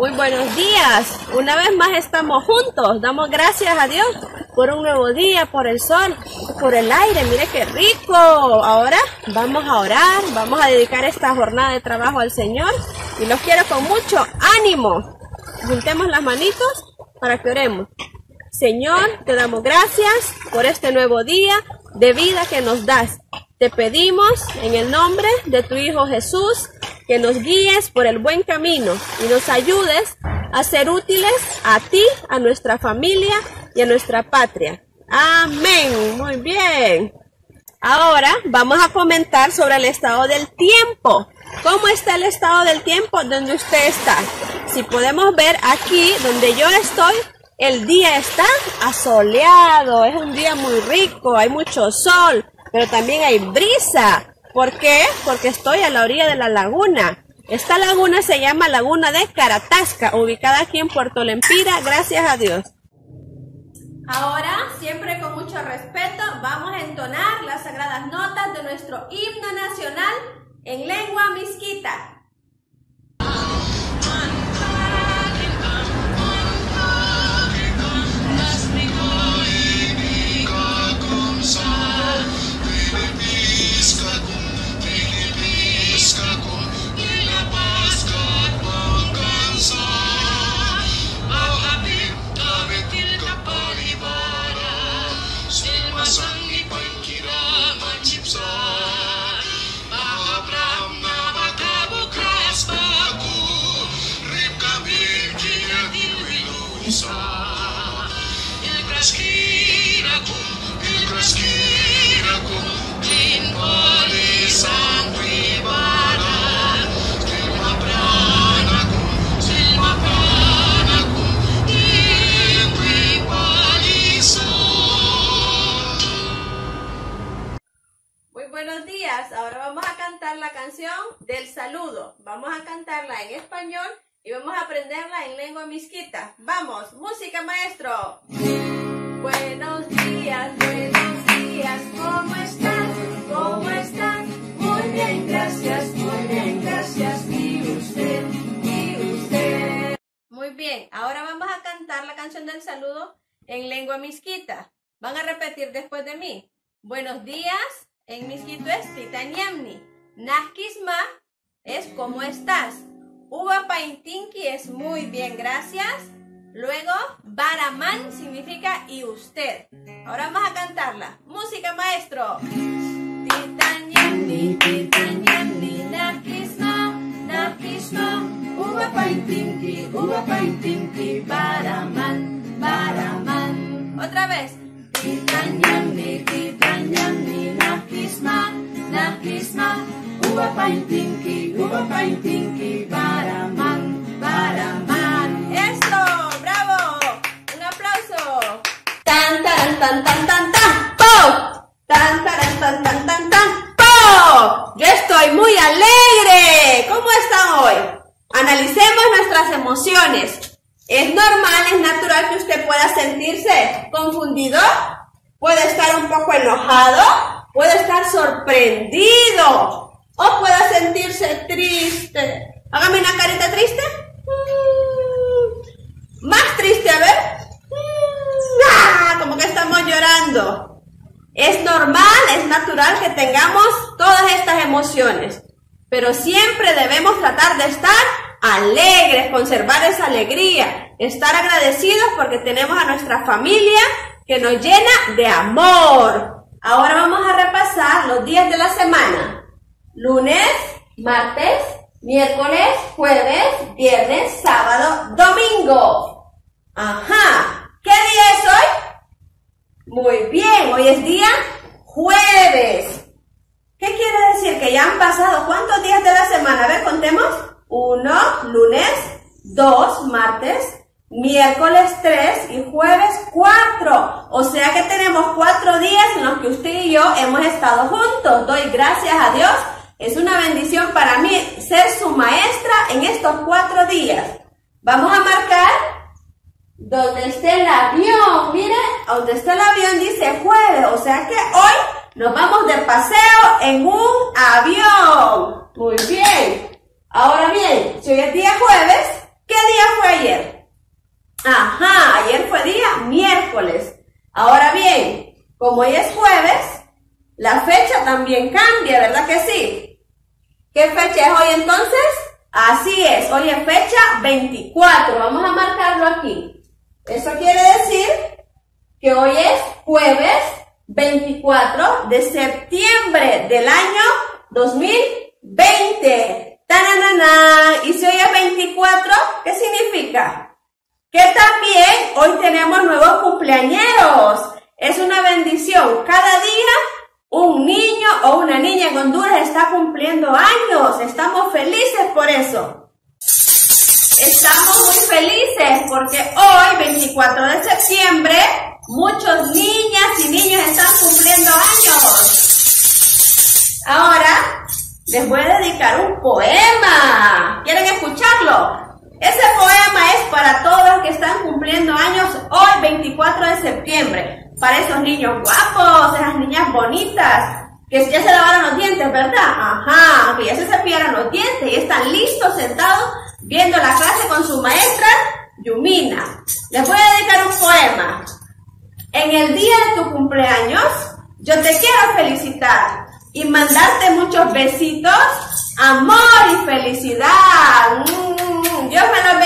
Muy buenos días. Una vez más estamos juntos. Damos gracias a Dios por un nuevo día, por el sol, por el aire. Mire qué rico. Ahora vamos a orar, vamos a dedicar esta jornada de trabajo al Señor y los quiero con mucho ánimo. Juntemos las manitos para que oremos. Señor, te damos gracias por este nuevo día de vida que nos das. Te pedimos en el nombre de tu Hijo Jesús que nos guíes por el buen camino y nos ayudes a ser útiles a ti, a nuestra familia y a nuestra patria. Amén. Muy bien. Ahora vamos a comentar sobre el estado del tiempo. ¿Cómo está el estado del tiempo donde usted está? Si podemos ver aquí donde yo estoy, el día está asoleado, es un día muy rico, hay mucho sol, pero también hay brisa. ¿Por qué? Porque estoy a la orilla de la laguna. Esta laguna se llama Laguna de Caratasca, ubicada aquí en Puerto Lempira, gracias a Dios. Ahora, siempre con mucho respeto, vamos a entonar las sagradas notas de nuestro himno nacional en lengua misquita. Del saludo. Vamos a cantarla en español y vamos a aprenderla en lengua misquita. Vamos, música maestro. Buenos días, buenos días, ¿cómo estás? ¿Cómo estás? Muy bien, gracias, muy bien, gracias. ¿Y usted? ¿Y usted? Muy bien, ahora vamos a cantar la canción del saludo en lengua misquita. Van a repetir después de mí. Buenos días, en misquito es titaniamni. Naskisma es ¿cómo estás? Uva paintinki es muy bien, gracias. Luego, Baraman significa y usted. Ahora vamos a cantarla. Música, maestro. Baraman, Baraman. Otra vez. Titanyamni, titanyamni, nakisma, nakisma. Uva paintinki, uva paintinki, baraman, baraman. ¡Tan, tan, tan, tan! ¡Po! ¡Tan, tan, tan, tan, tan, tan! ¡Po! Yo estoy muy alegre. ¿Cómo están hoy? Analicemos nuestras emociones. Es normal, es natural que usted pueda sentirse confundido, puede estar un poco enojado, puede estar sorprendido, o pueda sentirse triste. Hágame una carita triste. Mm. Más triste, a ver. Mm. Ah, como que estamos llorando. Es normal, es natural que tengamos todas estas emociones. Pero siempre debemos tratar de estar alegres, conservar esa alegría, estar agradecidos porque tenemos a nuestra familia que nos llena de amor. Ahora vamos a repasar los días de la semana lunes, martes, miércoles, jueves, viernes, sábado, domingo. Ajá. ¿Qué día es hoy? Muy bien, hoy es día jueves. ¿Qué quiere decir? Que ya han pasado cuántos días de la semana. A ver, contemos. Uno, lunes, dos, martes, miércoles tres y jueves cuatro. O sea que tenemos cuatro días en los que usted y yo hemos estado juntos. Doy gracias a Dios es una bendición para mí ser su maestra en estos cuatro días. Vamos a marcar donde esté el avión. Mire, donde está el avión dice jueves. O sea que hoy nos vamos de paseo en un avión. Muy bien. Ahora bien, si hoy es día jueves, ¿Qué día fue ayer? Ajá, ayer fue día miércoles. Ahora bien, como hoy es jueves, la fecha también cambia, ¿verdad que sí? ¿Qué fecha es hoy entonces? Así es, hoy es fecha 24. Vamos a marcarlo aquí. Eso quiere decir que hoy es jueves 24 de septiembre del año 2020. ¡Tananana! Y si hoy es 24, ¿qué significa? Que también hoy tenemos nuevos cumpleañeros. Es una bendición. Cada día un niño o una niña en Honduras está cumpliendo años. Estamos felices por eso. Estamos muy felices porque hoy, 24 de septiembre, muchos niñas y niños están cumpliendo años. Ahora les voy a dedicar un poema. ¿Quieren escucharlo? Ese poema es para todos que están cumpliendo años hoy, 24 de septiembre para esos niños guapos, esas niñas bonitas, que ya se lavaron los dientes, ¿verdad? Ajá, que ya se cepillaron los dientes y están listos sentados viendo la clase con su maestra Yumina. Les voy a dedicar un poema. En el día de tu cumpleaños, yo te quiero felicitar y mandarte muchos besitos, amor y felicidad. Mm, Dios me bendiga.